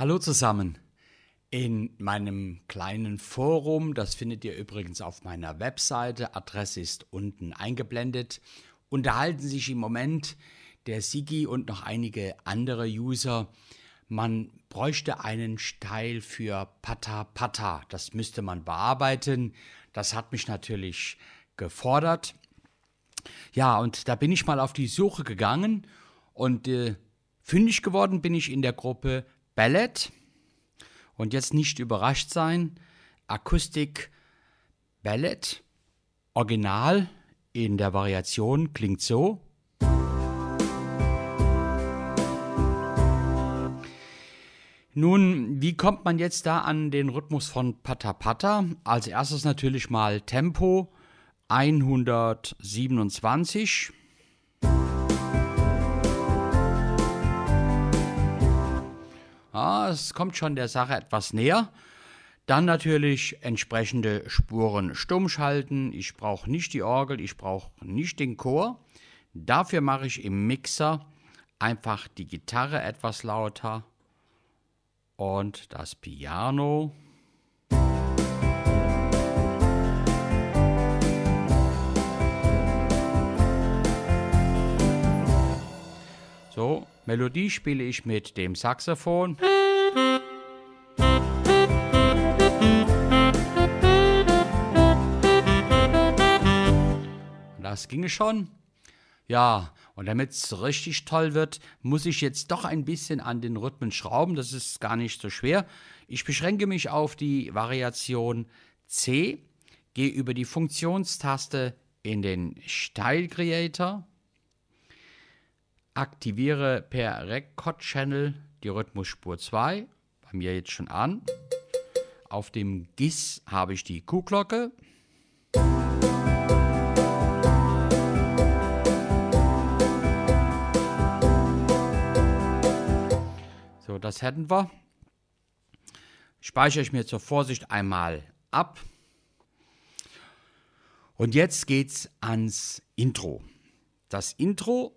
Hallo zusammen. In meinem kleinen Forum, das findet ihr übrigens auf meiner Webseite, Adresse ist unten eingeblendet, unterhalten sich im Moment der Sigi und noch einige andere User. Man bräuchte einen Steil für Pata Pata. Das müsste man bearbeiten. Das hat mich natürlich gefordert. Ja, und da bin ich mal auf die Suche gegangen und äh, fündig geworden bin ich in der Gruppe Ballett. Und jetzt nicht überrascht sein, Akustik Ballett, Original in der Variation klingt so. Nun, wie kommt man jetzt da an den Rhythmus von Pata Pata? Als erstes natürlich mal Tempo 127. Ah, es kommt schon der Sache etwas näher. Dann natürlich entsprechende Spuren stumm schalten. Ich brauche nicht die Orgel, ich brauche nicht den Chor. Dafür mache ich im Mixer einfach die Gitarre etwas lauter und das Piano. Melodie spiele ich mit dem Saxophon. Das ginge schon. Ja, und damit es richtig toll wird, muss ich jetzt doch ein bisschen an den Rhythmen schrauben. Das ist gar nicht so schwer. Ich beschränke mich auf die Variation C, gehe über die Funktionstaste in den Style Creator, aktiviere per Record Channel die Rhythmusspur 2, bei mir jetzt schon an. Auf dem GIS habe ich die Q-Glocke. So, das hätten wir. Speichere ich mir zur Vorsicht einmal ab. Und jetzt geht's ans Intro. Das Intro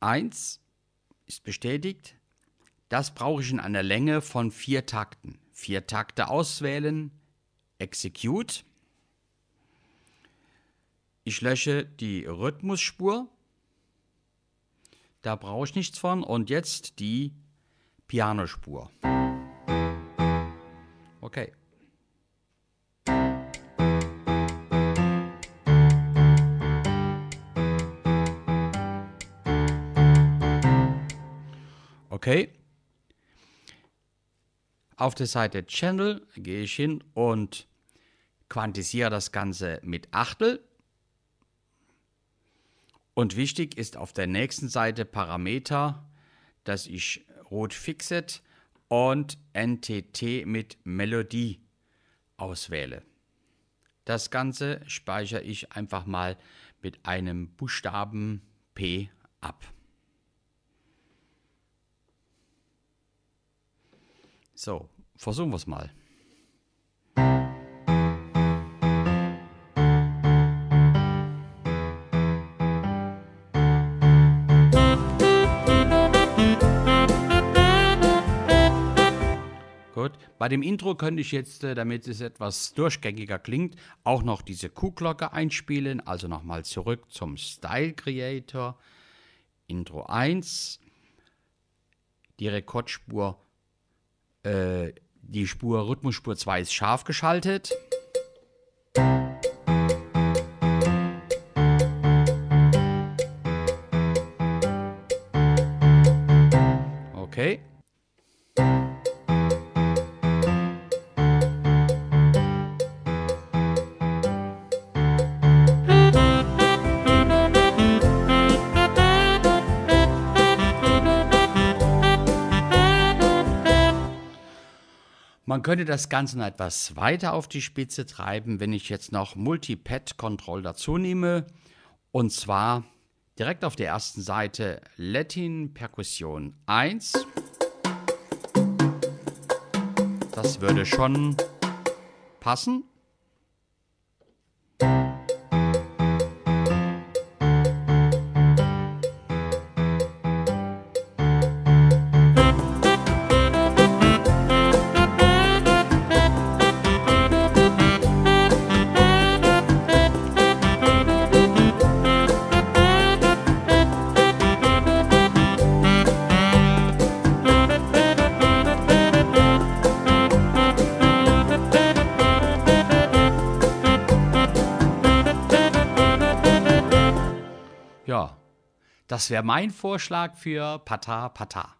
1 ist bestätigt. Das brauche ich in einer Länge von vier Takten. Vier Takte auswählen, Execute. Ich lösche die Rhythmusspur. Da brauche ich nichts von. Und jetzt die Pianospur. Okay. Okay. Auf der Seite Channel gehe ich hin und quantisiere das Ganze mit Achtel. Und wichtig ist auf der nächsten Seite Parameter, dass ich Rot Fixed und NTT mit Melodie auswähle. Das Ganze speichere ich einfach mal mit einem Buchstaben P ab. So, versuchen wir es mal. Gut, bei dem Intro könnte ich jetzt, äh, damit es etwas durchgängiger klingt, auch noch diese Q-Glocke einspielen. Also nochmal zurück zum Style Creator. Intro 1. Die Rekordspur, äh, die Spur Rhythmusspur 2 ist scharf geschaltet. Okay. Man könnte das Ganze noch etwas weiter auf die Spitze treiben, wenn ich jetzt noch Multipad Control nehme. Und zwar direkt auf der ersten Seite Latin Perkussion 1. Das würde schon passen. Ja, das wäre mein Vorschlag für Pata Pata.